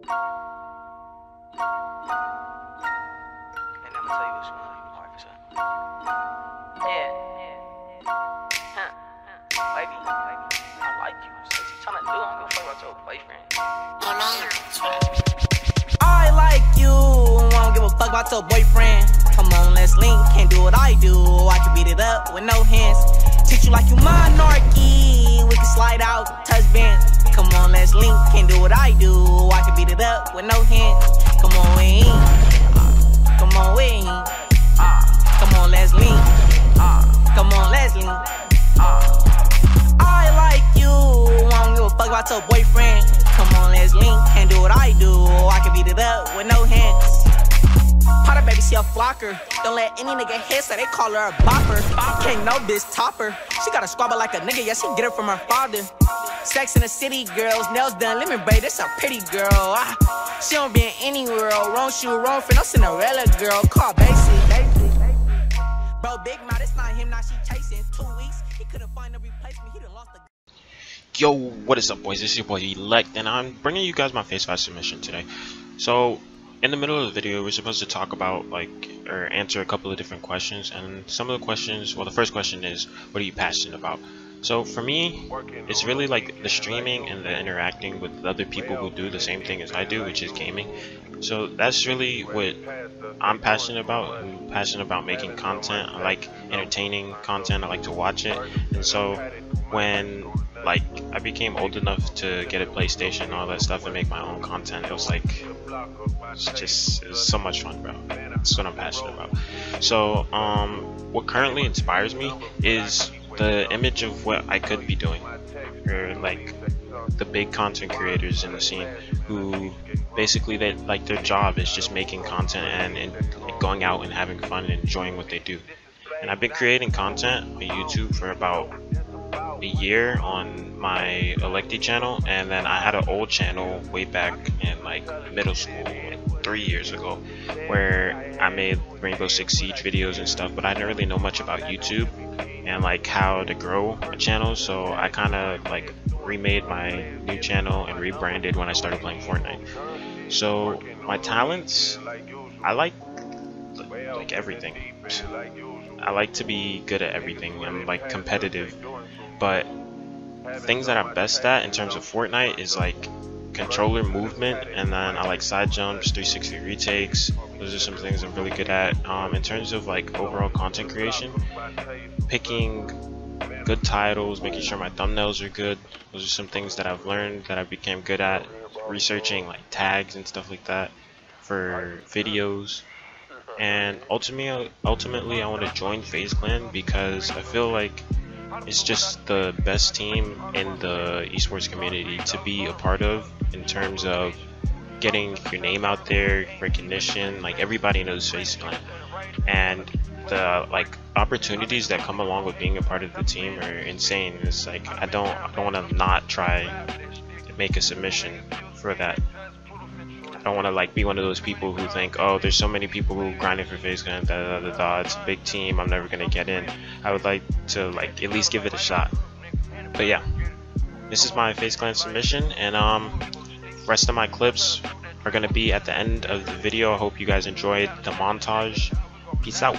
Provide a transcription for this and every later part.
And I'ma tell you what's going on. For sure. Yeah, yeah, yeah. Huh, huh. Baby, baby, I like you. So what you tryna do? I'm gonna fuck about your boyfriend. I like you. I don't give a fuck about your boyfriend. Come on, let's link. Can't do what I do. I can beat it up with no hands. Treat you like you monarchy. We can slide out, touch bands. Come on, let's link. Can't do what I do. Beat it up with no hands. Come on, ain't. Uh, come on, ain't. Uh, come on, let's link. Uh, come on. Uh, I like you. I don't give a fuck about your boyfriend. Come on, let's link. Can't do what I do. I can beat it up with no hands. Potter baby, she a flocker. Don't let any nigga hit, so they call her a bopper. Can't know this topper. She got a squabble like a nigga, yeah, she get it from her father. Sex in the city, girls, nails done, lemon braid, this a pretty girl. Ah, she don't be in any world. Wrong shoe, wrong fit, no Cinderella girl. Call basic. Bro, big mouth, it's not him, now she chasing. Two weeks, he couldn't find a replacement, he done lost the. Yo, what is up, boys? This is your boy Elect, and I'm bringing you guys my FaZe five submission today. So, in the middle of the video, we're supposed to talk about, like, or answer a couple of different questions, and some of the questions, well, the first question is, what are you passionate about? So, for me, it's really like the streaming and the interacting with other people who do the same thing as I do, which is gaming. So, that's really what I'm passionate about. I'm passionate about making content. I like entertaining content. I like to watch it. And so, when like I became old enough to get a PlayStation and all that stuff and make my own content. It was like it's just it so much fun, bro. That's what I'm passionate about. So, um, what currently inspires me is the image of what I could be doing, or like the big content creators in the scene who basically they like their job is just making content and, and going out and having fun and enjoying what they do. And I've been creating content on YouTube for about a year on my Electi channel and then I had an old channel way back in like middle school like three years ago where I made Rainbow Six Siege videos and stuff but I didn't really know much about YouTube and like how to grow a channel so I kind of like remade my new channel and rebranded when I started playing Fortnite. So my talents I like like everything. I like to be good at everything I'm like competitive but things that I'm best at in terms of Fortnite is like controller movement and then I like side jumps 360 retakes. Those are some things I'm really good at. Um, in terms of like overall content creation picking good titles making sure my thumbnails are good those are some things that I've learned that I became good at. Researching like tags and stuff like that for videos. And ultimately ultimately I want to join FaZe Clan because I feel like it's just the best team in the esports community to be a part of in terms of getting your name out there, recognition, like everybody knows FaZe Clan. And the like opportunities that come along with being a part of the team are insane. It's like I don't I don't want to not try to make a submission for that. I don't want to like be one of those people who think, oh, there's so many people who grinding for FaZe Clan, da, da, da, da, it's a big team, I'm never gonna get in. I would like to like at least give it a shot. But yeah, this is my FaZe Clan submission, and um, rest of my clips are gonna be at the end of the video. I hope you guys enjoyed the montage. Peace out.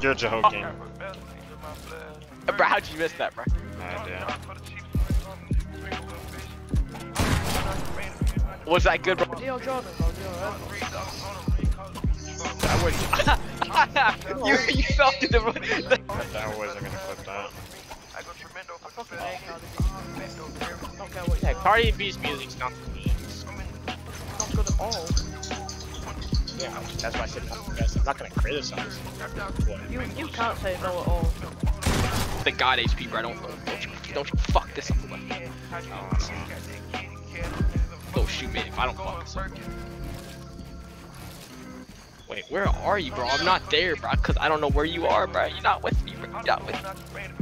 You're joking. Bro, how'd you miss that, bro? Nah, damn. Was that good, bro? I would. you you fell through the. That wasn't gonna clip that. Yeah, Cardi B's music's not for me. Not good at all. Yeah, that's why I said not best. I'm not gonna criticize. You you can't say no at all. The God HP, bro. Don't don't you, don't you fuck this up. Don't shoot me if I don't fuck this up. Wait, where are you, bro? I'm not there, bro. Cause I don't know where you are, bro. You're not with me, bro. You're not with me.